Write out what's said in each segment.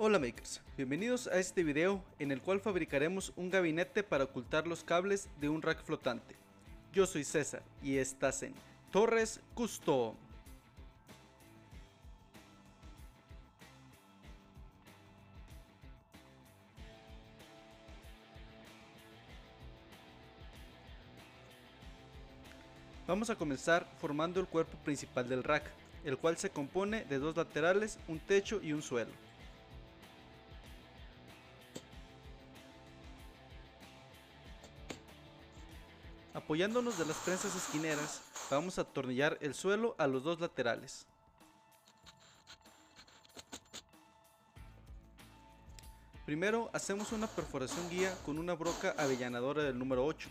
Hola makers, bienvenidos a este video en el cual fabricaremos un gabinete para ocultar los cables de un rack flotante. Yo soy César y estás en Torres Custom. Vamos a comenzar formando el cuerpo principal del rack, el cual se compone de dos laterales, un techo y un suelo. Apoyándonos de las prensas esquineras, vamos a atornillar el suelo a los dos laterales. Primero hacemos una perforación guía con una broca avellanadora del número 8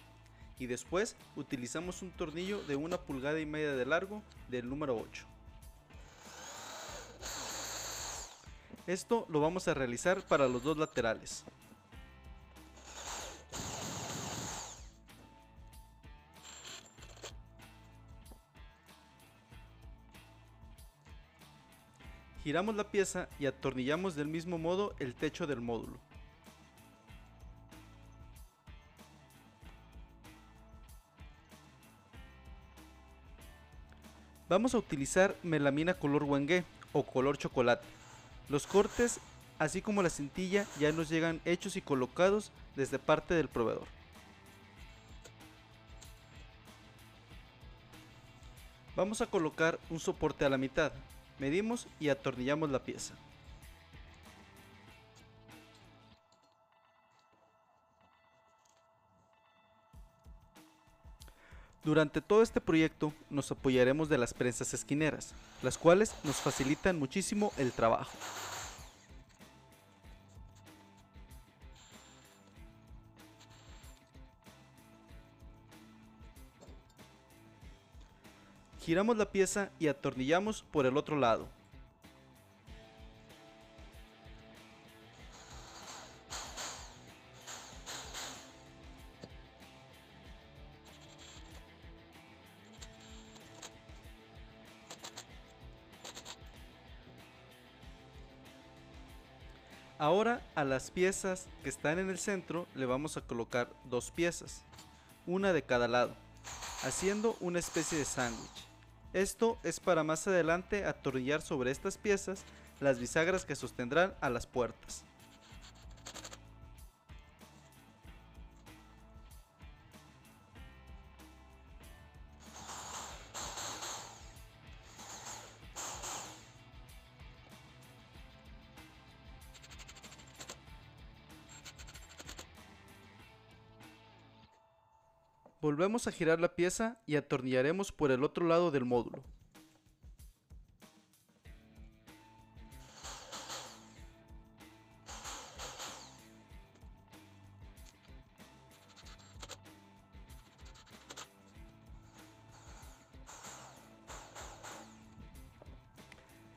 y después utilizamos un tornillo de una pulgada y media de largo del número 8. Esto lo vamos a realizar para los dos laterales. Giramos la pieza y atornillamos del mismo modo el techo del módulo. Vamos a utilizar melamina color wengue o color chocolate. Los cortes, así como la cintilla, ya nos llegan hechos y colocados desde parte del proveedor. Vamos a colocar un soporte a la mitad. Medimos y atornillamos la pieza. Durante todo este proyecto nos apoyaremos de las prensas esquineras, las cuales nos facilitan muchísimo el trabajo. Giramos la pieza y atornillamos por el otro lado. Ahora a las piezas que están en el centro le vamos a colocar dos piezas, una de cada lado, haciendo una especie de sándwich. Esto es para más adelante atornillar sobre estas piezas las bisagras que sostendrán a las puertas. Volvemos a girar la pieza y atornillaremos por el otro lado del módulo.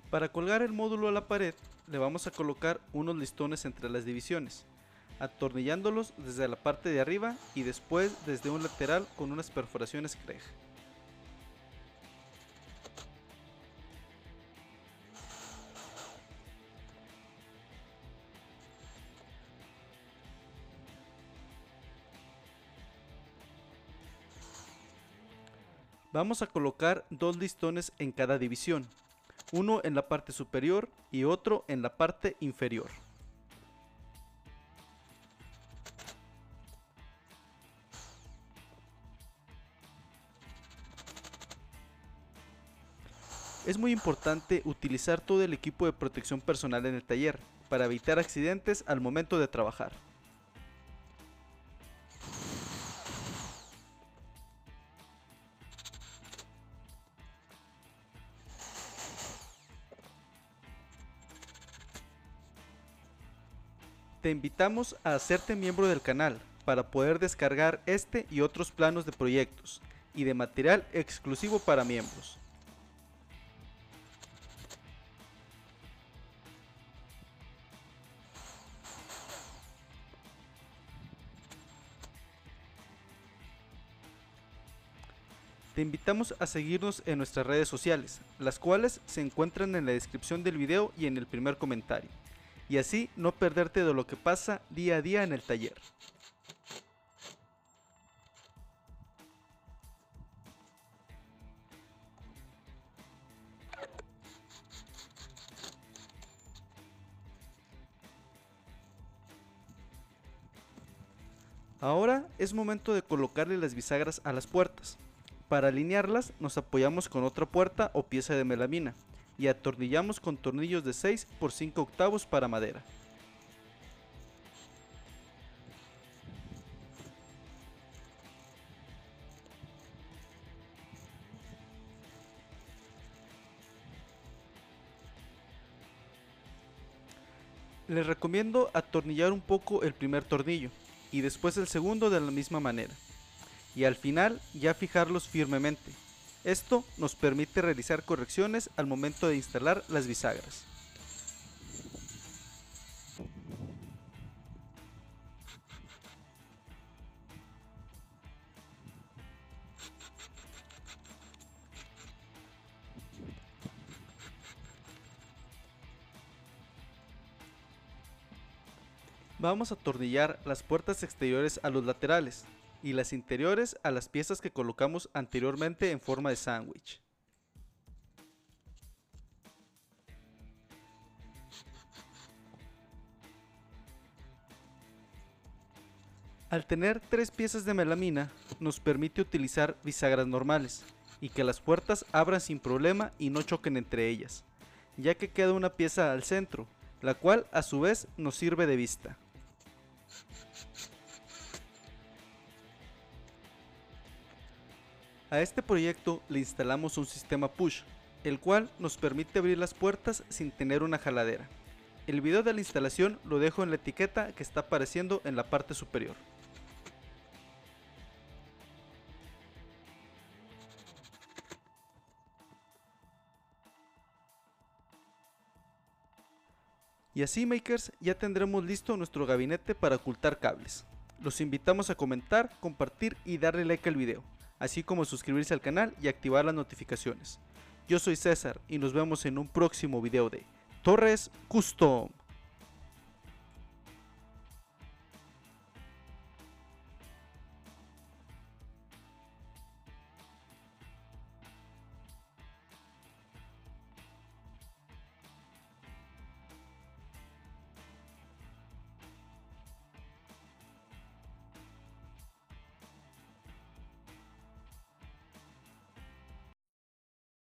Para colgar el módulo a la pared, le vamos a colocar unos listones entre las divisiones atornillándolos desde la parte de arriba y después desde un lateral con unas perforaciones Craig. Vamos a colocar dos listones en cada división, uno en la parte superior y otro en la parte inferior. Es muy importante utilizar todo el equipo de protección personal en el taller para evitar accidentes al momento de trabajar. Te invitamos a hacerte miembro del canal para poder descargar este y otros planos de proyectos y de material exclusivo para miembros. Te invitamos a seguirnos en nuestras redes sociales, las cuales se encuentran en la descripción del video y en el primer comentario. y así no perderte de lo que pasa día a día en el taller. Ahora es momento de colocarle las bisagras a las puertas. Para alinearlas nos apoyamos con otra puerta o pieza de melamina y atornillamos con tornillos de 6 por 5 octavos para madera. Les recomiendo atornillar un poco el primer tornillo y después el segundo de la misma manera. Y al final ya fijarlos firmemente. Esto nos permite realizar correcciones al momento de instalar las bisagras. Vamos a atornillar las puertas exteriores a los laterales y las interiores a las piezas que colocamos anteriormente en forma de sándwich. Al tener tres piezas de melamina, nos permite utilizar bisagras normales y que las puertas abran sin problema y no choquen entre ellas, ya que queda una pieza al centro, la cual a su vez nos sirve de vista. A este proyecto le instalamos un sistema push, el cual nos permite abrir las puertas sin tener una jaladera. El video de la instalación lo dejo en la etiqueta que está apareciendo en la parte superior. Y así makers ya tendremos listo nuestro gabinete para ocultar cables. Los invitamos a comentar, compartir y darle like al video así como suscribirse al canal y activar las notificaciones. Yo soy César y nos vemos en un próximo video de Torres Custom.